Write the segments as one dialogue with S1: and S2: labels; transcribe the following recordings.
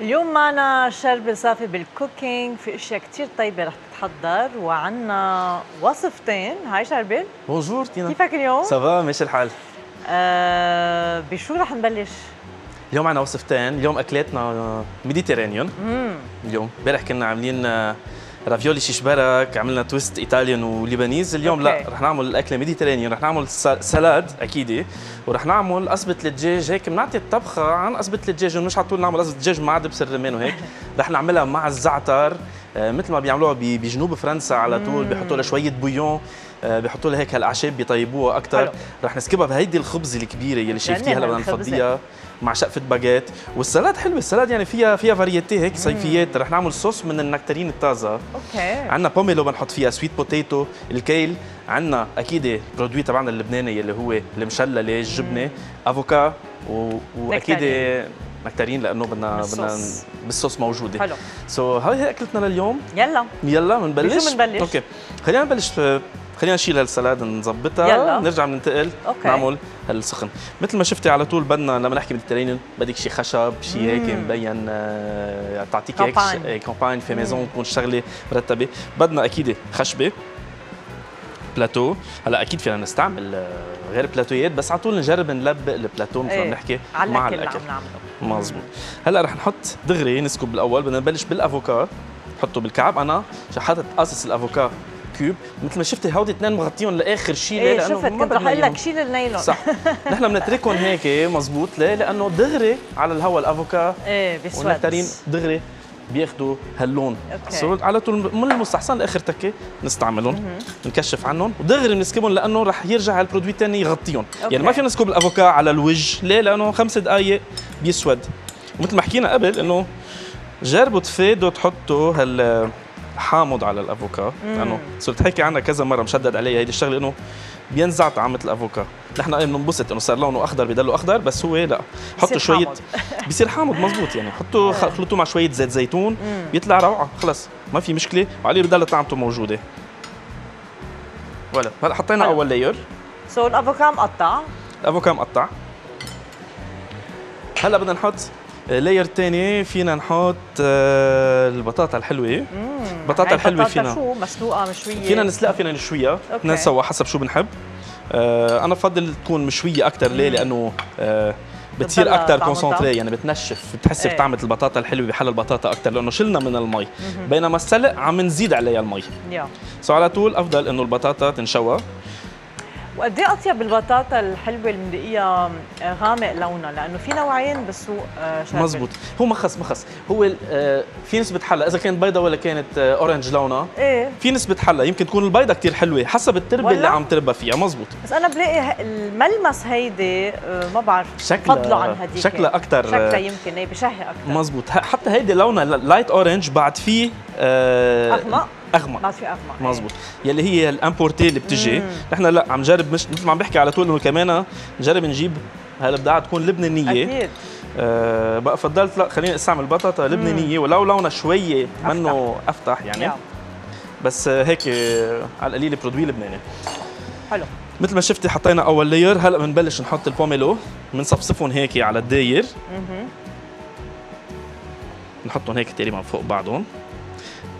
S1: اليوم معنا شربل صافي بال cooking في أشياء كثير طيبة رح تتحضر وعنا وصفتين. هاي شربل
S2: bonjour تينا.
S1: كيفك اليوم؟
S2: ça va ماشي الحال.
S1: آه بشو رح نبلش؟
S2: اليوم عنا وصفتين اليوم أكلاتنا méditerranéen. اليوم امبارح كنا عاملين آه، ravioli شيش برك عملنا twist italian و libanaise اليوم
S1: okay.
S2: لا رح نعمل الاكله mediterranean رح نعمل salade أكيد ورح نعمل قصبة الدجاج هيك بنعطي الطبخة عن قصبة الدجاج ومش على طول نعمل قصبة الدجاج مع دبس الرمان وهيك رح نعملها مع الزعتر آه، مثل ما بيعملوها بجنوب فرنسا على طول بيحطوا لها شوية bouillon آه، بيحطوا لها هيك هالأعشاب بيطيبوها. أكثر رح نسكبها بهيدي الخبزه الكبيرة يلي شايفتيها هلا بدنا. نفضيها مع شقفة باجيت. وال salade حلوة ال salade يعني فيها فيها variety هيك صيفيات. رح نعمل صوص من النكترين الطازة.
S1: okay.
S2: عندنا pomelo بنحط فيها sweet potato الكيل. عندنا أكيد produit تبعنا اللبناني اللي هو المشلله الجبنة. avocat و... وأكيد
S1: nectarine.
S2: nectarine لأنه بدنا بدنا
S1: بالصوص.
S2: موجودة.
S1: حلو.
S2: so هاي هي أكلتنا لليوم.
S1: يلا.
S2: يلا بنبلش
S1: بنبلش؟
S2: okay. خلينا نبلش خلينا نشيل هال salade نظبطها
S1: يلا.
S2: نرجع بننتقل
S1: okay.
S2: نعمل هالسخن. مثل ما شفتي على طول بدنا لما نحكي mediterranean بدك شيء خشب شيء هيك مبين آه، تعطيك هيك campagne. في maison تكون الشغله مرتبة. بدنا أكيد خشبة بلاتو. هلأ أكيد فينا نستعمل آه، غير بلاتويات بس على طول نجرب نلبق البلاتو مثل ما
S1: إيه،
S2: بنحكي مع
S1: الأكل
S2: مزبوط هلأ رح نحط دغري نسكب بالاول بدنا نبلش بال avocat. نحطه بالكعب. أنا حاطط قاصص ال avocat cube. مثل ما شفتي هودي اثنين مغطيهم لآخر شيء
S1: إيه
S2: لأنه
S1: شفت كنت رح أقول لك. شيل النايلون.
S2: صح. نحن بنتركهم هيك مزبوط ليه؟ لأنه دغري على الهواء ال
S1: avocat إيه بيسود.
S2: وال nectarine دغري بياخذوا هاللون. so على طول من المستحسن لآخر تكة نستعملهم نكشف عنهم. ودغري بنسكبهم لأنه رح يرجع هال produit الثاني يغطيهم.
S1: okay.
S2: يعني ما فينا نسكب ال avocat على الوجه ليه؟ لأنه خمس دقائق بيسود. ومثل ما حكينا قبل إنه جربوا تفادوا تحطوا هال حامض على ال avocat. لأنه صرت حكي عنها كذا مرة مشدد عليها. هيدي الشغلة إنه بينزع طعمه ال avocat. نحن بننبسط إنه صار لونه أخضر بضله أخضر بس هو لا. حطوا شوية
S1: حامض.
S2: بصير حامض مزبوط يعني. حطوا خلطوه مع شوية زيت زيتون بيطلع روعة خلص. ما في مشكلة. وعليه بضل طعمته موجودة. ولا. هلا حطينا.
S1: أول
S2: layer so
S1: ال avocat مقطع.
S2: ال avocat مقطع. هلا بدنا نحط layer تاني فينا نحط آه، البطاطا الحلوة. البطاطا
S1: هاي الحلوة
S2: فينا.
S1: شو؟ مسلوقة مشوية.
S2: فينا نسلقها فينا نشويها. بدنا نسوى حسب شو بنحب. آه أنا بفضل تكون مشوية أكثر ليه؟ لأنه آه بتصير
S1: أكثر.
S2: concentrée يعني بتنشف بتحسي
S1: إيه.
S2: بطعمة البطاطا الحلوة بحل البطاطا أكثر لأنه شلنا من المي. بينما السلق عم نزيد عليها المي. so على طول أفضل إنه البطاطا تنشوى.
S1: وقد إيه أطيب البطاطا الحلوة اللي بنلاقيها غامق لونها لأنه في نوعين بالسوق آه، شربل.
S2: مزبوط. هو مخص مخص. هو آه في نسبة حلا. إذا كانت بيضة ولا كانت آه orange لونها
S1: إيه.
S2: في نسبة حلا. يمكن تكون البيضة كتير حلوة حسب التربة
S1: ولا؟
S2: اللي عم تربى فيها. مزبوط.
S1: بس أنا بلاقي الملمس هيدي آه، ما بعرف
S2: شكلها-
S1: فضله عن هديك.
S2: شكلها أكتر،
S1: شكلها
S2: آه،
S1: يمكن إيه بشهي أكثر
S2: مزبوط. حتى هيدي لونها light orange بعد فيه آه
S1: اغمق في اغمق.
S2: مزبوط يلي هي ال importé اللي بتجي. نحن لا عم جرب مش مثل ما عم بحكي على طول إنه كمان نجرب نجيب هالبضاعة تكون لبنانية.
S1: أكيد.
S2: آه بقى فضلت لا خليني أستعمل بطاطا لبنانية ولو لونها شوية منه أفتح يعني.
S1: yeah.
S2: بس هيك آه، على القليل produit لبناني.
S1: حلو.
S2: مثل ما شفتي حطينا أول layer هلأ بنبلش نحط البوميلو. بنصفصفهم هيك على الداير. نحطهم هيك تقريبا فوق بعضهم.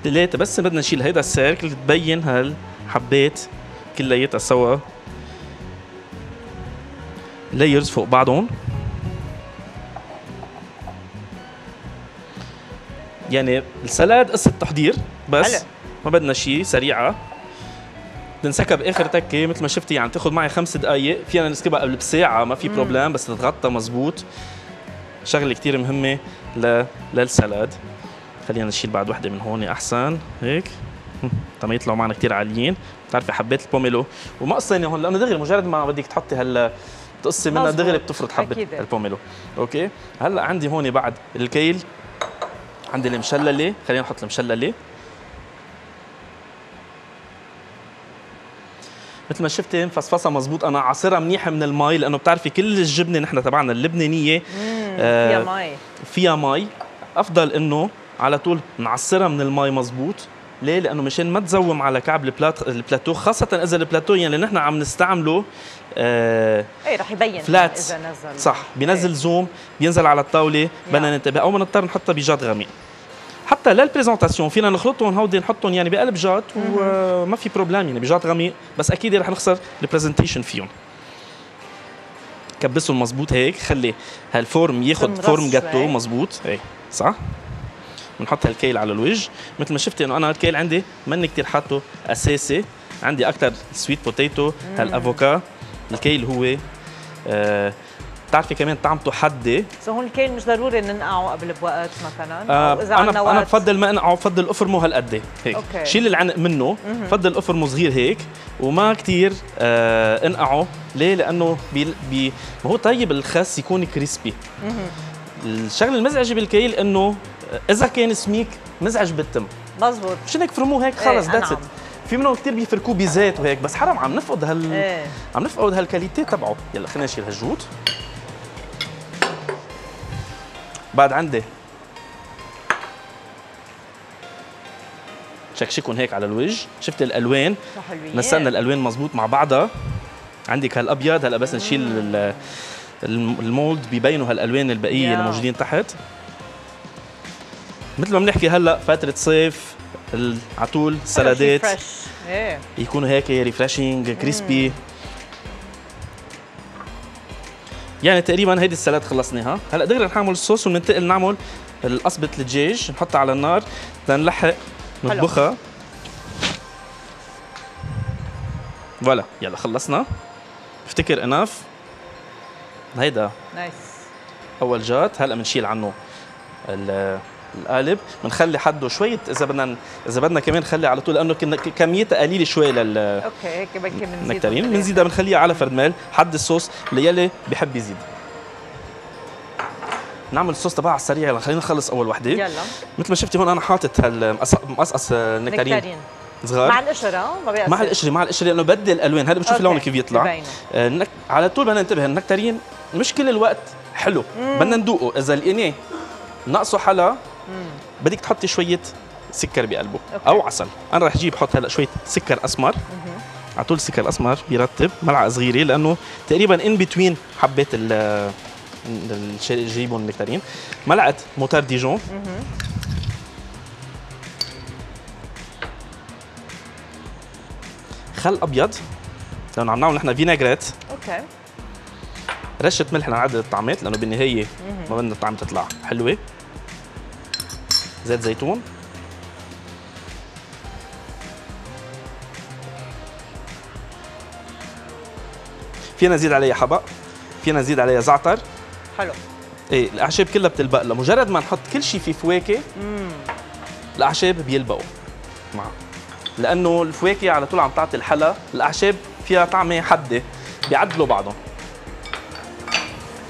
S2: ثلاثة بس بدنا نشيل هيدا ال circle تبين هالحبات كلياتها سوا. layers فوق بعضهم. يعني ال salade قصة تحضير بس. ما بدنا شيء سريعة. بنسكب باخر تكة مثل ما شفتي يعني تاخذ معي خمس دقائق فينا نسكبها قبل بساعة ما في problème بس تتغطى مزبوط. شغلة كتير مهمة ل... لل salade. خلينا نشيل بعد وحده من هون أحسن. هيك. تما يطلعوا معنا كتير عاليين. بتعرفي حبيت البوميلو. وما قصيني هون لأنه دغري مجرد ما بدك تحطي هال تقصي منها. دغري بتفرط
S1: حبة.
S2: البوميلو. okay؟ هلأ عندي هون بعد الكيل. عندي المشللة. خلينا نحط المشللة. مثل ما شفتي مفصفصة مزبوط. أنا عصرها منيح من المي لأنه بتعرفي كل الجبنة نحن تبعنا اللبنانية. آه،
S1: فيها مي
S2: فيها مي أفضل إنه على طول نعصرها من المي مزبوط ليه؟ لأنه مشان ما تزوم على كعب ال plat ال plateau خاصة إذا البلاتو يعني نحن عم نستعمله
S1: آه إيه رح يبين
S2: flat. اذا نزل. صح. بينزل إيه. زوم بينزل على الطاولة بدنا ننتبه. أو بنضطر نحطها بجاط غامق. حتى لل présentation فينا نخلطهم هودي نحطهم يعني بقلب جات وما في problème يعني بجات غميق بس أكيد رح نخسر ال presentation فيهم. كبسهم مزبوط هيك. خلي هال forme ياخذ forme gâteau مزبوط هيك صح؟ بنحط هالكيل على الوجه. مثل ما شفتي إنه أنا الكيل عندي ماني كثير حاطه أساسي. عندي أكثر sweet potato هالأفوكا. الكيل هو آه بتعرفي كمان طعمته حده
S1: so هون الكيل مش ضروري ننقعه قبل بوقت مثلا؟
S2: آه أو اذا أنا وقت. أنا بفضل ما أنقعه بفضل أفرمه هالقد. هيك. okay. شيل العنق منه بفضل أفرمه صغير هيك. وما كثير آه انقعه. ليه؟ لأنه بي, بي ما هو طيب الخس يكون crispy الشغلة المزعجة بالكيل إنه إذا كان سميك مزعج بالتم.
S1: مزبوط
S2: مشان هيك فرموه هيك خلص that's it في منهم كثير بيفركوه بزيت وهيك بس حرام عم نفقد هال إيه. عم نفقد هال qualité تبعه. يلا خلينا نشيل هالجاط. بعد عندي. شكشكهم هيك على الوجه. شفت الألوان؟ نسقنا الألوان مزبوط مع بعضها. عندك هالأبيض هلا بس نشيل ال mold بيبينوا هالألوان البقية اللي موجودين تحت. مثل ما بنحكي هلأ فترة صيف على طول سلادات. يكونوا هيك refreshing crispy يعني تقريبا هيدي ال salade خلصناها هلأ دغري رح نعمل الصوص وننتقل نعمل القصبة الدجاج نحطها على النار لنلحق نطبخها. voilà يلا خلصنا. بفتكر enough هيدا.
S1: nice
S2: أول جات. هلأ بنشيل عنه القالب بنخلي حده شوية. إذا بدنا إذا بدنا كمان نخلي على طول لأنه كميتها قليلة شوي لل
S1: أوكي هيك بنكي بنزيد
S2: بنزيدها بنخليها على فرد مال حد الصوص ليلي بحب يزيد. نعمل الصوص تبعها على السريع. خلينا نخلص أول وحدة.
S1: يلا.
S2: مثل ما شفتي هون أنا حاطط هالمقصقص نكتارين. صغار.
S1: مع القشرة ما بيأثر.
S2: مع القشرة مع القشرة لأنه بدي الألوان. هذا بتشوفي لونه كيف يطلع. آه على طول بدنا ننتبه النكتارين مش كل الوقت حلو. بدنا ندوقه. إذا لقيناه ناقصه حلا بدك تحطي شوية سكر بقلبه okay. أو عسل. أنا رح أجيب حط هلا شوية سكر أسمر. على طول السكر الاسمر بيرطب ملعقة صغيرة لأنه تقريبا in between حبات ال جبنة النكتارين. ملعقة moutarde Dijon. خل أبيض. لأنه عم نعمل نحن vinaigrette
S1: okay.
S2: رشة ملح لنعدل الطعمات لأنه بالنهاية ما بدنا الطعم تطلع حلوة. زيت زيتون. فينا نزيد عليها حبق فينا نزيد عليها زعتر.
S1: حلو.
S2: إيه الأعشاب كلها بتلبق لمجرد ما نحط كل شيء في فواكه الأعشاب بيلبقوا. معه لأنه الفواكه على طول عم تعطي الحلا الأعشاب فيها طعمة حده بيعدلوا بعضهم.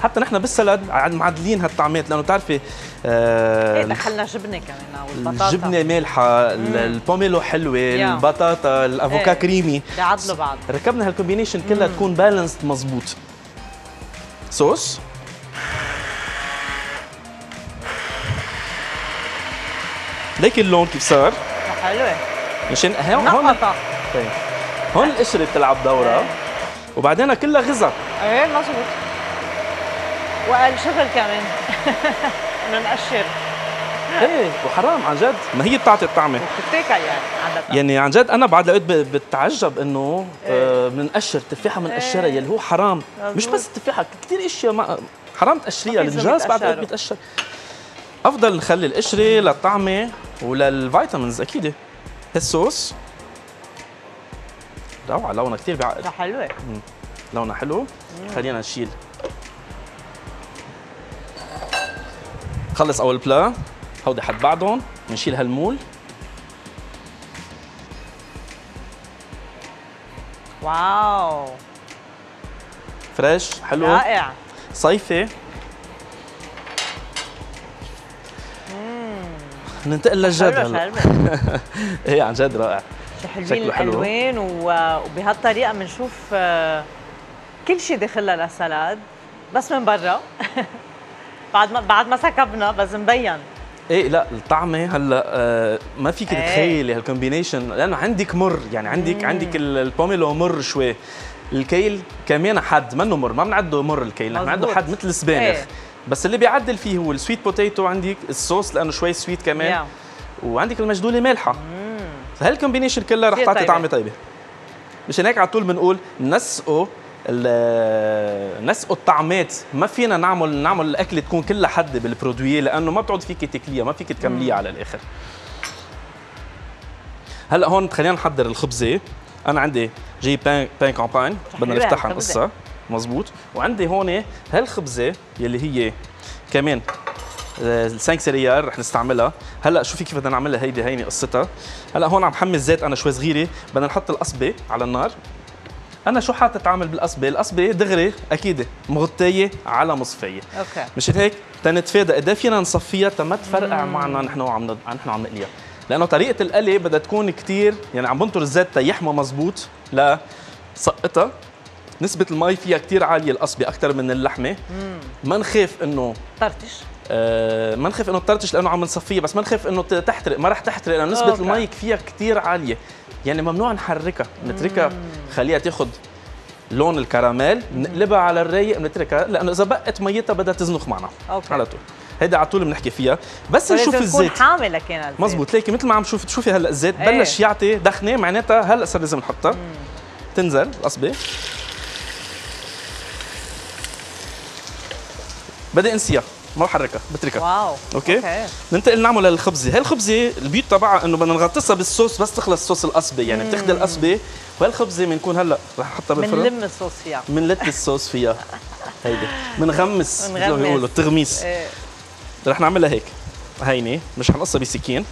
S2: حتى نحن بال salade معدلين هالطعمات لأنه بتعرفي
S1: آه إيه دخلنا جبنة كمان والبطاطا
S2: الجبنه مالحة البوميلو حلوة yeah. البطاطا الأفوكا إيه. كريمي.
S1: بيعدلوا بعض.
S2: ركبنا هال combination كلها مم. تكون balanced مزبوط صوص؟ ليك اللون كيف صار؟
S1: حلوة.
S2: مشان هون هون طيب. هون القشرة بتلعب دورها إيه. وبعدين كلها غذاء.
S1: إيه مزبوط وقال شغل كمان بدنا نقشر
S2: إيه وحرام عن جد. ما هي بتعطي الطعمة؟
S1: وبتتاكل يعني عادة.
S2: يعني عن جد أنا بعد لقيت بتعجب إنه آه، بنقشر إيه. تفاحه بنقشرها إيه. يلي هو حرام. مش بس التفاحه كثير أشياء ما حرام تقشريها. الجاز بعد لقيت بيتقشر أفضل نخلي القشرة للطعمة ولل vitamins أكيد. الصوص. روعة لونها كثير بيعقد
S1: حلوة.
S2: لونها حلو. خلينا نشيل. خلص أول بلا. هودي حد بعضهم بنشيل هالمول.
S1: wow.
S2: fresh حلو.
S1: رائع.
S2: صيفي. ننتقل للجد هلا إيه عن جد رائع.
S1: حلوين الالوان وبهالطريقة بنشوف آه، كل شيء داخلها لل salad بس من برا. بعد ما بعد ما سكبنا بس مبين
S2: إيه لا الطعمه هلأ آه ما فيك
S1: إيه.
S2: تتخيلي هال combination لأنه عندك مر يعني عندك عندك ال- البوميلو مر شوي الكيل كمان حد منه مر ما بنعده مر الكيل نحن بنعده. حد مثل السبانخ
S1: إيه.
S2: بس اللي بيعدل فيه هو ال sweet potato عندك الصوص لأنه شوي sweet كمان. وعندك المجدولة مالحة فهال combination كلها رح تعطي
S1: طيبة.
S2: طعمه طيبة مشان هيك على طول بنقول نسقوا نسقوا الطعمات. ما فينا نعمل نعمل الاكله تكون كلها حد بال produit لأنه ما بتعود فيك تاكليها ما فيك تكمليها على الآخر. هلأ هون خلينا نحضر الخبزة. أنا عندي جاي pain pain campagne بدنا نفتحها. نقصها مزبوط وعندي هون هالخبزة يلي هي كمان ال cinq céréales رح نستعملها. هلأ شوفي كيف بدنا نعملها؟ هيدي هيني قصتها. هلأ هون عم حمل زيت أنا شوي صغيرة. بدنا نحط القصبة على النار. أنا شو حاطط عامل بالقصبة؟ القصبة دغري أكيد مغطية على مصفية.
S1: okay.
S2: مشان هيك تنتفادى قد فينا نصفيها تما تفرقع معنا نحن وعم ند- نحن عم نقليها. لأنه طريقة القلي بدها تكون كتير يعني عم بنطر الزيت تيحمى مزبوط لا سقطها. نسبة المي فيها كتير عالية القصبة أكثر من اللحمة. ما نخاف إنه
S1: طرطش.
S2: آه ما نخاف إنه تطرطش لأنه عم نصفيها بس ما نخاف إنه ت- تحترق ما رح تحترق لأنه نسبة
S1: okay.
S2: المي فيها كتير عالية. يعني ممنوع نحركها نتركها خليها تاخد لون الكراميل نقلبها على الرايق بنتركها لأنه إذا بقت ميتها بدها تزنخ معنا
S1: okay.
S2: على طول. هيدا على طول بنحكي فيها. بس نشوف الزيت.
S1: كان الزيت.
S2: مزبوط. ليكي مثل ما عم شوف تشوفي هلأ الزيت
S1: إيه.
S2: بلش يعطي دخنة معناتها هلأ صار لازم نحطها. تنزل القصبه بدي انسيها. ما بحركها بتركها.
S1: wow.
S2: okay,
S1: okay.
S2: ننتقل نعمل للخبزه هاي الخبزة ال beauty تبعها إنه بدنا نغطسها بالصوص بس تخلص صوص القصبة. يعني بتاخذ القصبة وهالخبزة بنكون هلأ رح نحطها بالفرن.
S1: بنلم الصوص فيها.
S2: بنلت الصوص فيها. هيدي. بنغمس مثل ما. بيقولوا التغميس
S1: إيه.
S2: رح نعملها هيك. هيني مش حنقصها بسكين.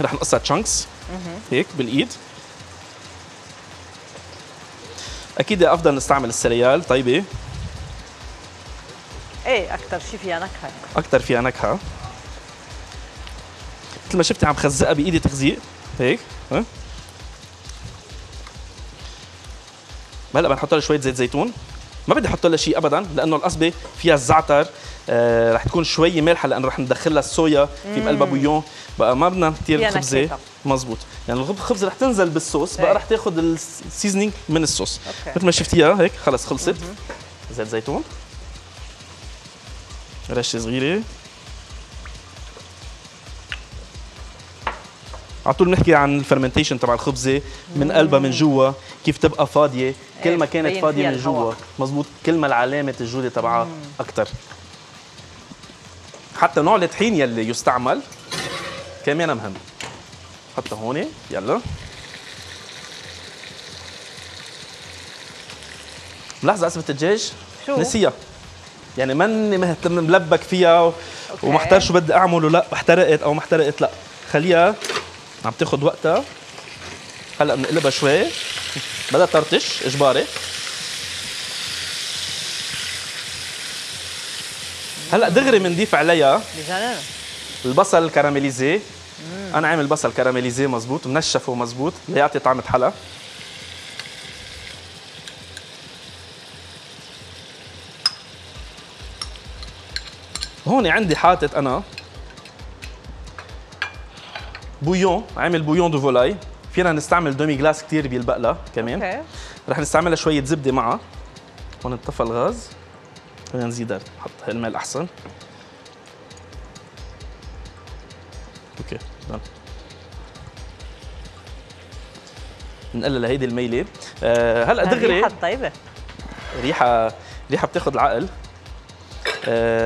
S2: رح نقصها chunks هيك بالإيد. أكيد أفضل نستعمل ال céréales.
S1: طيبة. إيه أكثر شيء فيها نكهة.
S2: أكثر فيها نكهة. مثل ما شفتي عم خزقها بإيدي تخزيق هيك ها؟ هلا بنحط لها شوية زيت زيتون. ما بدي أحط لها شيء ابدا لأنه القصبة فيها الزعتر آه رح تكون شوي مالحة لأنه رح ندخلها الصويا في بقلبها bouillon. بقى ما بدنا كثير
S1: خبزة.
S2: مزبوط. يعني الخب- الخبزة رح تنزل بالصوص بقى
S1: إيه.
S2: رح تاخذ ال seasoning من الصوص. مثل ما شفتيها هيك خلص خلصت. زيت زيتون. رشه صغيره على طول بنحكي عن الفرمنتيشن تبع الخبزة من قلبها من جوا. كيف تبقى فاضية؟ كل ما كانت
S1: ببين فاضية
S2: من جوا. مزبوط كل ما العلامة الجودة تبعها أكثر حتى نوع الطحين يلي يستعمل كمان مهم. حطها هون يلا. ملاحظة قسمة الدجاج؟ نسيها. يعني ماني مهتم ملبك فيها و... ومحتار شو بدي اعمل ولا احترقت أو ما احترقت لا. خليها عم تاخذ وقتها. هلأ بنقلبها شوي. بدها ترتش إجباري. هلأ دغري بنضيف عليها. البصل الكراميليزي. أنا عامل بصل كراميليزي مزبوط منشفه مزبوط ليعطي طعمه حلا هون عندي حاطط أنا bouillon عامل bouillon de volaille. فينا نستعمل demi-glace كثير بيلبق لها كمان.
S1: okay.
S2: رح نستعملها شوية زبدة معها. هون انطفى الغاز خلينا نزيدها نحط هالماء الأحسن okay دون نقلل هيدي الميلة. آه هلأ دغري
S1: الريحة طيبة.
S2: ريحة ريحة بتاخذ العقل.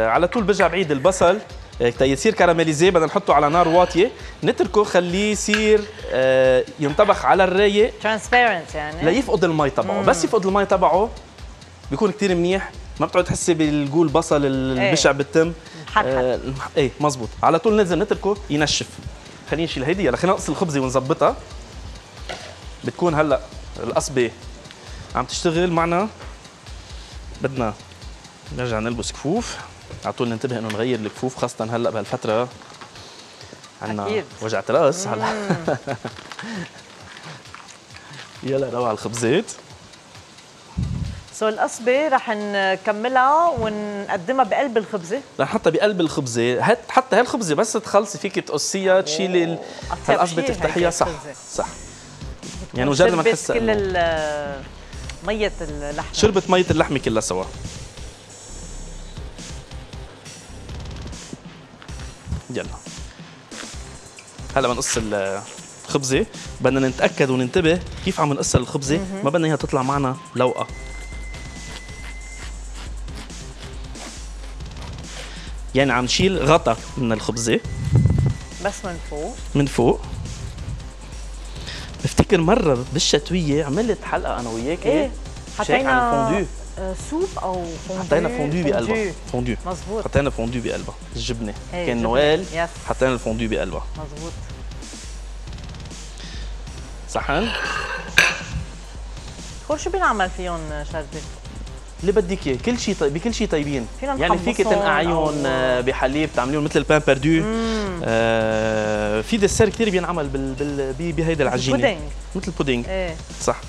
S2: على طول برجع بعيد البصل. آه، تا يصير caramélisé بدنا نحطه على نار واطيه. نتركه خليه يصير آه ينطبخ على الرايق.
S1: transparent يعني.
S2: ليفقد المي تبعه بس يفقد المي تبعه بيكون كتير منيح. ما بتقعد تحسي بالجول بصل البشع بالتم.
S1: محرحر.
S2: آه إيه مزبوط على طول ننزل نتركه ينشف. خلينا نشيل هيدي. يلا خلينا نقص الخبزة ونظبطها. بتكون هلأ القصبة عم تشتغل معنا. بدنا نرجع نلبس كفوف. على طول ننتبه إنه نغير الكفوف خاصة هلأ بهالفترة.
S1: أكيد.
S2: وجعة راس هلا. يلا روح على الخبزات.
S1: سو القصبة رح نكملها ونقدمها بقلب الخبزة.
S2: رح نحطها بقلب الخبزة. هات حتى هالخبزة بس تخلصي فيك تقصيها تشيلي
S1: شي
S2: تفتحيها. صح.
S1: الخبزة.
S2: صح. يعني مجرد ما
S1: شربت
S2: تحس
S1: كل مية اللحمة.
S2: شربت مية اللحمة كلها سوا. يلا. هلا بنقص ال- الخبزة. بدنا نتأكد وننتبه كيف عم نقص الخبزة. ما بدنا إياها تطلع معنا لوقة. يعني عم نشيل غطا من الخبزة.
S1: بس من فوق.
S2: من فوق. بفتكر مرة بالشتوية عملت حلقة أنا وياك.
S1: إيه
S2: شيك عن الفوندو
S1: سوب أو فوندو
S2: حطينا فوندو بقلبها. فوندو
S1: مزبوط
S2: حطينا فوندو بقلبها. الجبنة.
S1: إيه،
S2: كان
S1: جبنة.
S2: نوال. حطينا الفوندو بقلبها.
S1: مزبوط
S2: صحن
S1: خور شو بنعمل فيهم شربة؟
S2: اللي بدك إياه؟ كل شيء طيب بكل شيء طيبين. يعني فيك تنقعيهم آه، بحليب تعمليهم مثل ال pain perdu آه في dessert كثير بينعمل بال بال بي- بهيدي العجينة.
S1: بودينج
S2: مثل البودينج
S1: إيه.
S2: صح.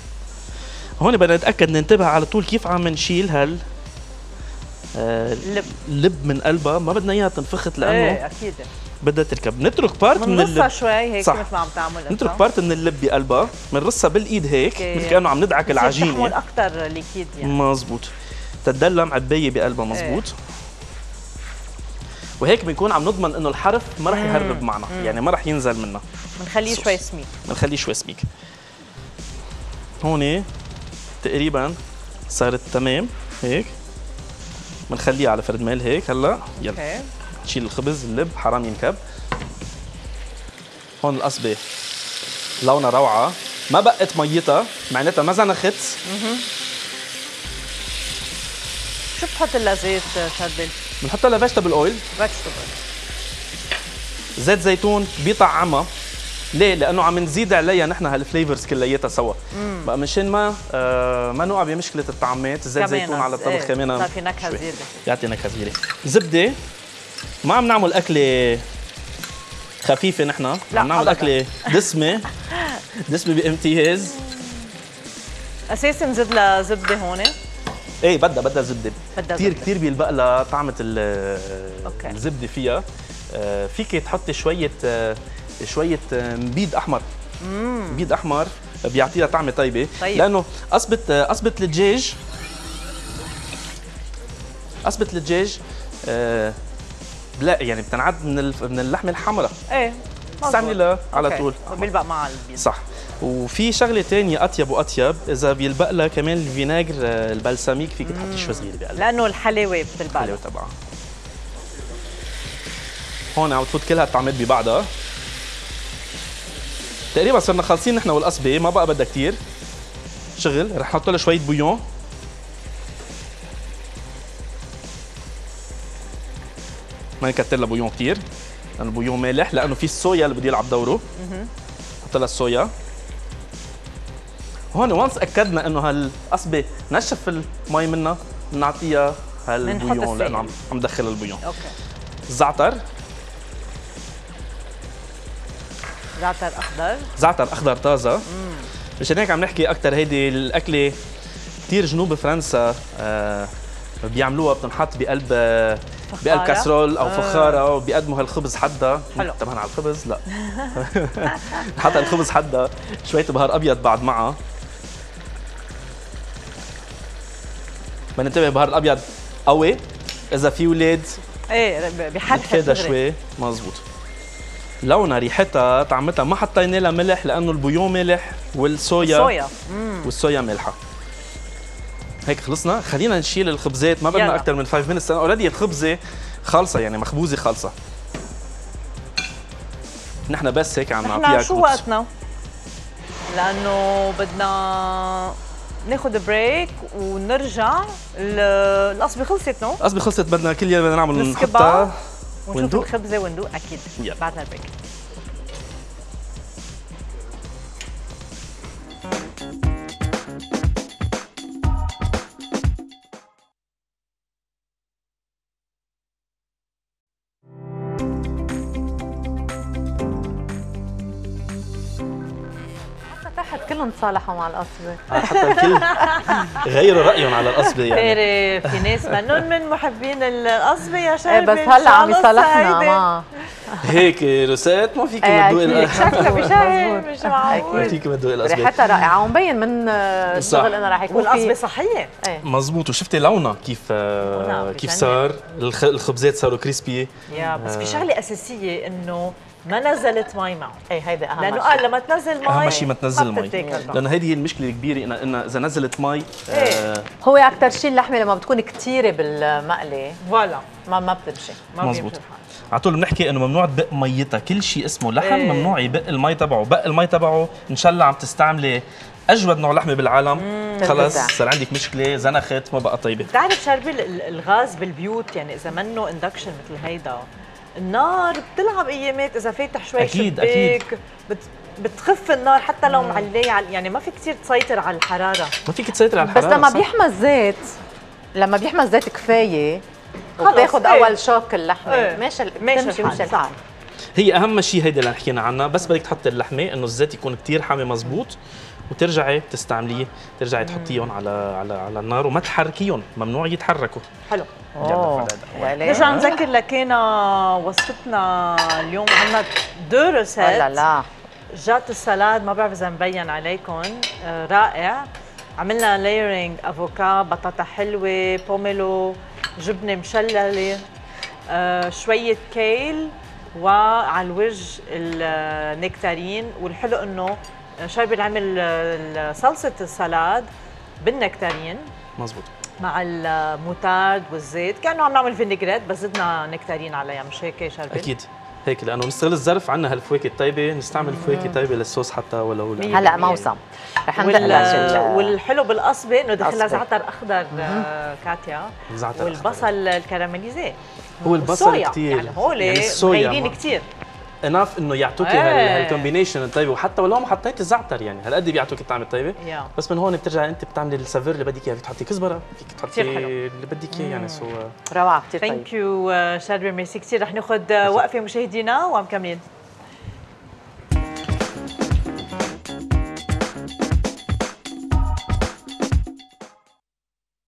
S2: هون بدنا نتأكد ننتبه على طول كيف عم نشيل هال آه،
S1: اللب
S2: اللب من قلبها. ما بدنا إياها تنفخت لأنه
S1: إيه أكيد.
S2: بدها تركب. نترك part من اللب.
S1: شوي هيك
S2: صح.
S1: مثل ما عم تعمل
S2: نترك part من اللب بقلبها. بنرصها بالإيد هيك. مثل كأنه عم ندعك
S1: تحمل
S2: العجينة.
S1: أكثر liquide يعني.
S2: مزبوط. تدلم عبايه بقلبها مزبوط. وهيك بنكون عم نضمن إنه الحرف ما رح يهرب معنا. يعني ما رح ينزل منا
S1: بنخليه. شوي سميك.
S2: بنخليه شوي سميك. هون تقريبا صارت تمام. هيك. بنخليها على فرد ميل هيك. هلأ يلا. نشيل الخبز اللب حرام ينكب. هون القصبة. لونها روعة. ما بقت ميتها معناتها ما زنخت.
S1: شو بتحط لها زيت شربل؟
S2: بنحط لها vegetable oil.
S1: vegetable
S2: زيت زيتون بيطعمها. ليه؟ لأنه عم نزيد عليها. نحن هال flavors كلياتها سوا. بقى مشان ما آه ما نوقع بمشكلة الطعمات. زيت زيتون على الطبخ
S1: إيه،
S2: كمان.
S1: صار في
S2: نكهة.
S1: زيادة.
S2: يعطي نكهة صغيرة زبدة ما عم نعمل أكلة خفيفة نحن.
S1: لا،
S2: عم نعمل
S1: أبداً.
S2: أكلة دسمة. دسمة بامتياز.
S1: اساسي نزيد لها زبدة هون.
S2: إيه بدها بدها زبدة.
S1: بدها
S2: كثير
S1: زبدة.
S2: كثير بيلبق لها
S1: طعمة.
S2: الزبدة فيها. آه، فيك تحطي شوية آه، شوية آه، مبيد أحمر. مبيد أحمر بيعطيها طعمه طيبة.
S1: طيب.
S2: لأنه قصبه آه، قصبه الدجاج. قصبه الدجاج آه، لا يعني بتنعد من من اللحمة الحمراء.
S1: إيه
S2: استعملي لها على
S1: okay.
S2: طول.
S1: بيلبق مع البيض
S2: صح. وفي شغلة تانية أطيب وأطيب إذا بيلبق لها كمان ال vinegar آه، البلسميك فيك تحطي شوي صغيره بقلبها
S1: لأنه الحلاوة بتلبق الحلاوة.
S2: تبعها. هون عم تفوت كل هالطعمات ببعضها. تقريبا صرنا خالصين نحن والقصبة ما بقى بدها كثير شغل رح نحط لها شوية bouillon. ما نكتر لها bouillon كثير لأنه ال bouillon مالح لأنه في الصويا اللي بده يلعب دوره. نحط لها الصويا. هون و once أكدنا إنه هالقصبة نشف المي منها بنعطيها هال
S1: bouillon.
S2: لأنه عم ندخل ال
S1: bouillon. okay.
S2: الزعتر
S1: زعتر أخضر.
S2: زعتر أخضر طازة. مشان هيك عم نحكي أكثر هيدي الأكلة كثير جنوب فرنسا آه بيعملوها بتنحط بقلب آه، بقلب
S1: فخارة؟
S2: كاسرول أو
S1: آه.
S2: فخارة وبيقدموا هالخبز حدا
S1: حلو.
S2: طبعا على الخبز لا. نحط الخبز حدا شوية بهار أبيض بعد معها. بننتبه بهار الأبيض قوي. إذا في
S1: أولاد
S2: إيه
S1: دغري.
S2: شوي. مزبوط. لونها ريحتها طعمتها ما حطينا لها ملح لأنه ال bouillon ملح والصويا.
S1: صويا مم.
S2: والصويا مالحه هيك خلصنا. خلينا نشيل الخبزات. ما بدنا. أكثر من 5 minutes already الخبزة خالصة يعني مخبوزة خالصة. نحن بس هيك عم نعطيها
S1: شو. وقتنا؟ لأنه بدنا ناخذ break ونرجع ال- القصبة خلصت no؟
S2: قصدي خلصت. بدنا كل يوم بدنا نعمل نحطها.
S1: ونشوف
S2: وندوق.
S1: الخبزه وندوق أكيد
S2: يلا.
S1: بعد ال break كلهم
S3: تصالحوا مع القصبة
S2: آه، حتى الكل غيروا رأيهم على القصبه يعني.
S1: في ناس منهم من محبين القصبة يا
S3: إيه
S1: شربة
S3: بس هلا عم يصالحنا. ما.
S2: هيك روسات ما فيك
S3: إيه،
S2: تدوقي. القصبة
S1: شكلها بشهي
S3: مزبوط.
S1: مش معقول.
S2: ما فيك تدوقي القصبه
S3: ريحتها رائعة. ومبين من آه،. الشغل إنه رح يكون
S1: والقصبة صحية.
S3: إيه.
S2: مزبوط وشفتي لونها؟ كيف آه، كيف. صار؟ الخ- الخبزات صاروا كريسبي.
S1: يا بس في. شغلة أساسية إنه ما نزلت مي معه
S3: إيه هيدي أهم
S1: لأنه
S3: شيء.
S1: قال لما تنزل مي
S2: اهم شيء ما تنزل مي. لأنه هذه هي المشكلة الكبيرة انها إنها إذا نزلت مي
S1: إيه.
S2: آه
S3: هو أكثر شيء اللحمة لما بتكون كثيرة بالمقلي
S1: voilà
S3: ما ما بتمشي
S1: ما
S2: مزبوط. على طول بنحكي إنه ممنوع تبق ميتها كل شيء اسمه لحم
S1: إيه.
S2: ممنوع يبق المي تبعه بق المي تبعه إن شاء الله عم تستعملي أجود نوع لحمة بالعالم خلص. صار عندك مشكلة زنخت ما بقى طيبة
S1: بتعرف شربي ال- ال- الغاز بالبيوت يعني إذا منه induction مثل هيدا النار بتلعب أيامات إذا فاتح شوي
S2: أكيد،
S1: شباك
S2: أكيد.
S1: بت بتخف النار حتى لو معلية على- يعني ما في كثير تسيطر على الحرارة
S2: ما فيك تسيطر على
S3: بس
S2: الحرارة
S3: لما
S2: صح؟
S3: بيحمى الزيت لما بيحمى الزيت كفاية
S1: خلص،
S3: وبتاخذ
S1: إيه.
S3: أول شوك اللحمة
S1: إيه.
S3: ماشي
S1: ماشي صح.
S3: الحال
S2: هي أهم شيء هيدا اللي حكينا عنها. بس بدك تحطي اللحمة إنه الزيت يكون كتير حامي مزبوط وترجعي تستعمليه ترجعي تحطيهم على على على النار وما تحركيهم ممنوع يتحركوا.
S1: حلو.
S2: يلا
S3: أوه.
S2: فدادة.
S3: ويلي.
S1: نرجع نذكر لكينا وصفتنا اليوم عندنا دو روسيت
S3: لا لا.
S1: جات السلاد ما بعرف إذا مبين عليكم. آه، رائع. عملنا لايرنج افوكا بطاطا حلوة بوميلو جبنة مشللة آه، شوية كيل. وعلى الوجه النكتارين والحلو إنه شربي عمل آه، صلصة السلاد بالنكتارين.
S2: مزبوط
S1: مع الموتارد والزيت كأنه عم نعمل vinaigrette بس زدنا نكتارين عليها مش هيك شربي
S2: أكيد. هيك لأنه نستغل الظرف عندنا هالفواكه الطيبة نستعمل فواكه طيبة للصوص حتى ولو لا.
S3: هلا موسم رح
S1: وال... والحلو بالقصبة إنه دخلها. زعتر أخضر آه، كاتيا.
S2: زعتر
S1: والبصل ال caramélisé.
S2: هو البصل. كثير
S1: يعني هول
S2: يعني ما-
S1: كثير
S2: enough إنه يعطوكي
S1: إيه.
S2: هال combination الطيبة. وحتى ولو ما حطيتي زعتر يعني. هالقد بيعطوكي الطعم الطيبة؟
S1: yeah.
S2: بس من هون بترجعي أنت بتعملي ال saveur اللي بدك إياه. فيك تحطي كزبرة فيك تحطي. اللي بدك إياه يعني. so
S3: روعة كثير طيب.
S1: thank you شادري ميرسي. كثير رح ناخذ وقفة مشاهدينا ومكملين.